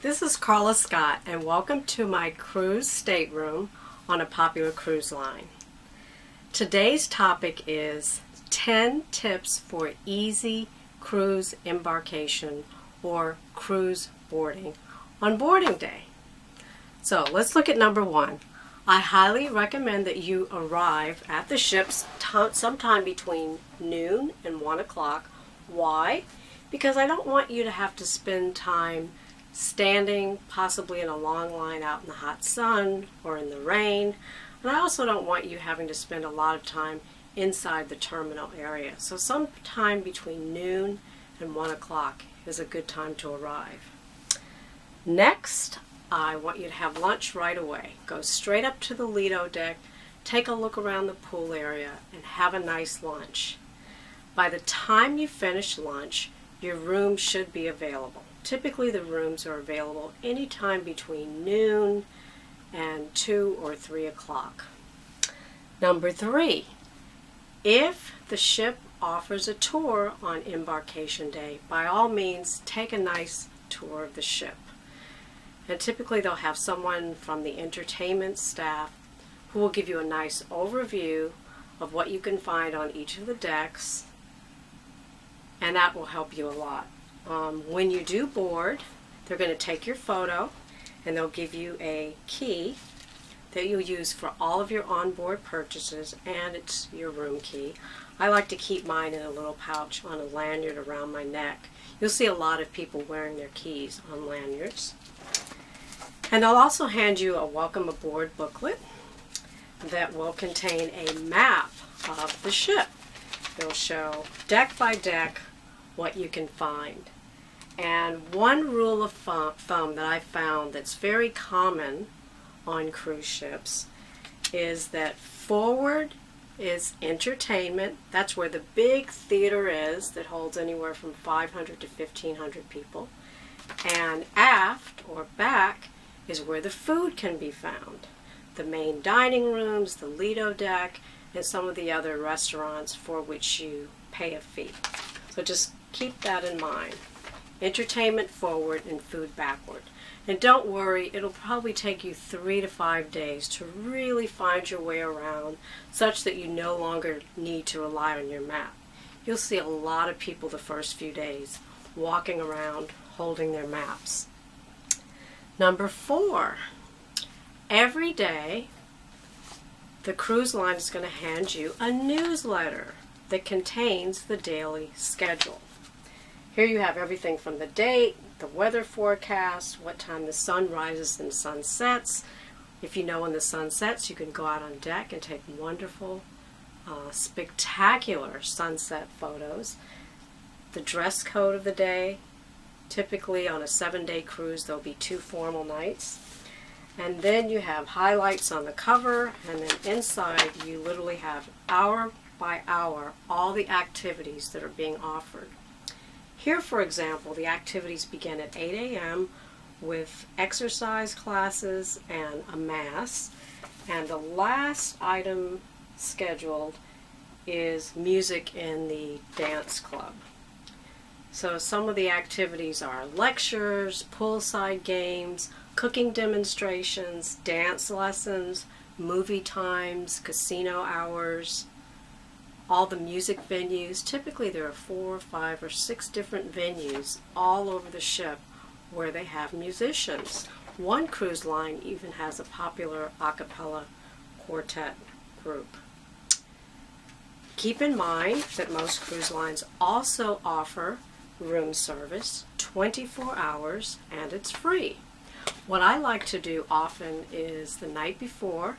This is Karla Scott, and welcome to my cruise stateroom on a popular cruise line. Today's topic is 10 tips for easy cruise embarkation or cruise boarding on boarding day. So let's look at number one. I highly recommend that you arrive at the ships sometime between noon and 1 o'clock. Why? Because I don't want you to have to spend time standing possibly in a long line out in the hot sun or in the rain. And I also don't want you having to spend a lot of time inside the terminal area. So sometime between noon and 1 o'clock is a good time to arrive. Next, I want you to have lunch right away. Go straight up to the Lido deck, take a look around the pool area, and have a nice lunch. By the time you finish lunch, your room should be available. Typically the rooms are available anytime between noon and 2 or 3 o'clock. Number three, if the ship offers a tour on embarkation day, by all means take a nice tour of the ship. And typically they'll have someone from the entertainment staff who will give you a nice overview of what you can find on each of the decks and that will help you a lot. Um, when you do board, they're going to take your photo and they'll give you a key that you'll use for all of your onboard purchases and it's your room key. I like to keep mine in a little pouch on a lanyard around my neck. You'll see a lot of people wearing their keys on lanyards. And they'll also hand you a welcome aboard booklet that will contain a map of the ship. It'll show deck by deck what you can find. And one rule of thumb that I found that's very common on cruise ships is that forward is entertainment. That's where the big theater is that holds anywhere from 500 to 1500 people. And aft or back is where the food can be found. The main dining rooms, the Lido deck, and some of the other restaurants for which you pay a fee. So just keep that in mind entertainment forward and food backward. And don't worry, it'll probably take you three to five days to really find your way around such that you no longer need to rely on your map. You'll see a lot of people the first few days walking around holding their maps. Number four, every day the cruise line is going to hand you a newsletter that contains the daily schedule. Here you have everything from the date, the weather forecast, what time the sun rises and sun sets. If you know when the sun sets, you can go out on deck and take wonderful, uh, spectacular sunset photos. The dress code of the day. Typically on a seven-day cruise, there'll be two formal nights. And then you have highlights on the cover, and then inside you literally have hour by hour all the activities that are being offered. Here, for example, the activities begin at 8 a.m. with exercise classes and a mass. And the last item scheduled is music in the dance club. So some of the activities are lectures, poolside games, cooking demonstrations, dance lessons, movie times, casino hours, all the music venues. Typically there are four, or five, or six different venues all over the ship where they have musicians. One cruise line even has a popular a cappella quartet group. Keep in mind that most cruise lines also offer room service 24 hours and it's free. What I like to do often is the night before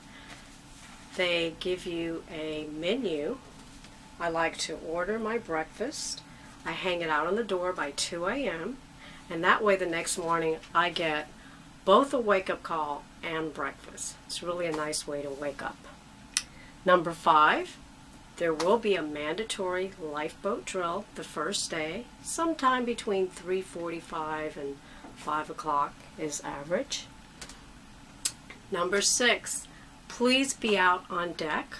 they give you a menu I like to order my breakfast. I hang it out on the door by 2 a.m. and that way the next morning I get both a wake-up call and breakfast. It's really a nice way to wake up. Number five, there will be a mandatory lifeboat drill the first day, sometime between 3.45 and 5 o'clock is average. Number six, please be out on deck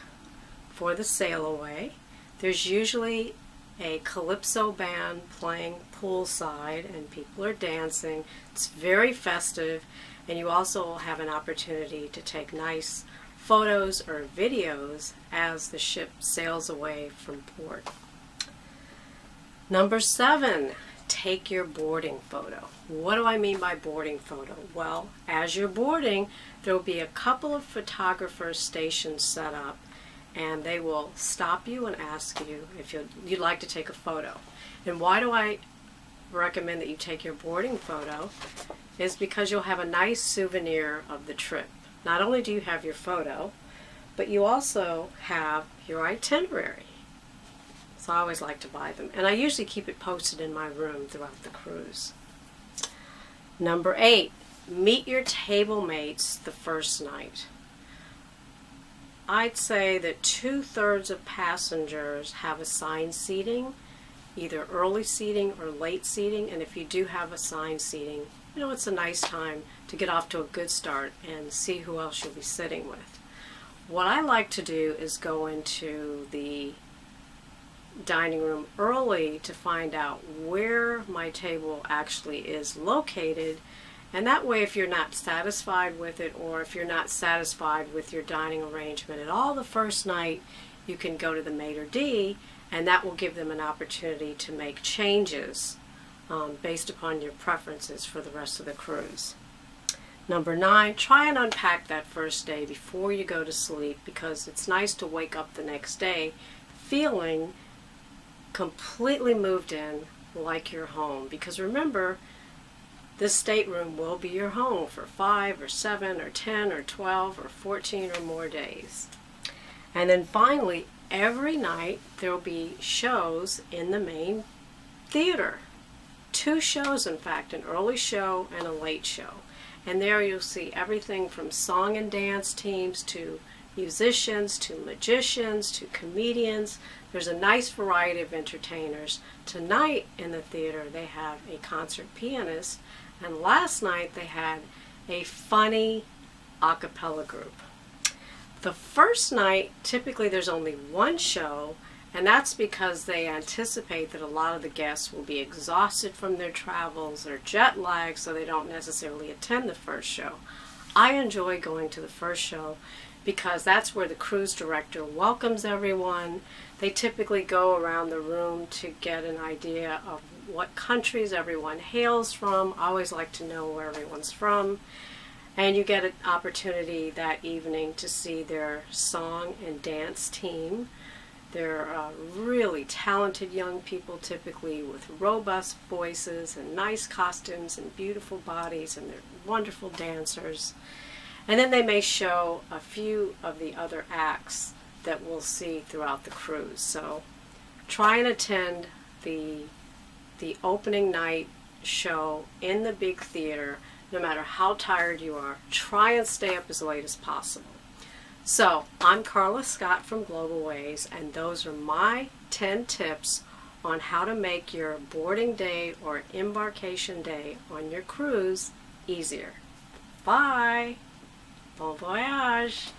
for the sail away. There's usually a calypso band playing poolside and people are dancing. It's very festive and you also have an opportunity to take nice photos or videos as the ship sails away from port. Number seven, take your boarding photo. What do I mean by boarding photo? Well, as you're boarding, there will be a couple of photographers stations set up and they will stop you and ask you if you'd, you'd like to take a photo. And why do I recommend that you take your boarding photo is because you'll have a nice souvenir of the trip. Not only do you have your photo, but you also have your itinerary. So I always like to buy them. And I usually keep it posted in my room throughout the cruise. Number eight, meet your table mates the first night. I'd say that two-thirds of passengers have assigned seating, either early seating or late seating, and if you do have assigned seating, you know, it's a nice time to get off to a good start and see who else you'll be sitting with. What I like to do is go into the dining room early to find out where my table actually is located and that way, if you're not satisfied with it, or if you're not satisfied with your dining arrangement at all the first night, you can go to the maitre d', and that will give them an opportunity to make changes um, based upon your preferences for the rest of the cruise. Number nine, try and unpack that first day before you go to sleep because it's nice to wake up the next day feeling completely moved in like you're home. Because remember, this stateroom will be your home for five or seven or ten or twelve or fourteen or more days. And then finally, every night there will be shows in the main theater. Two shows, in fact, an early show and a late show. And there you'll see everything from song and dance teams to musicians to magicians to comedians. There's a nice variety of entertainers. Tonight in the theater they have a concert pianist and last night they had a funny a cappella group. The first night, typically there's only one show, and that's because they anticipate that a lot of the guests will be exhausted from their travels or jet lag, so they don't necessarily attend the first show. I enjoy going to the first show because that's where the cruise director welcomes everyone. They typically go around the room to get an idea of what countries everyone hails from. I always like to know where everyone's from. And you get an opportunity that evening to see their song and dance team. They're uh, really talented young people, typically with robust voices and nice costumes and beautiful bodies, and they're wonderful dancers. And then they may show a few of the other acts that we'll see throughout the cruise. So try and attend the the opening night show in the big theater, no matter how tired you are. Try and stay up as late as possible. So, I'm Karla Scott from Global Ways, and those are my 10 tips on how to make your boarding day or embarkation day on your cruise easier. Bye! Bon voyage!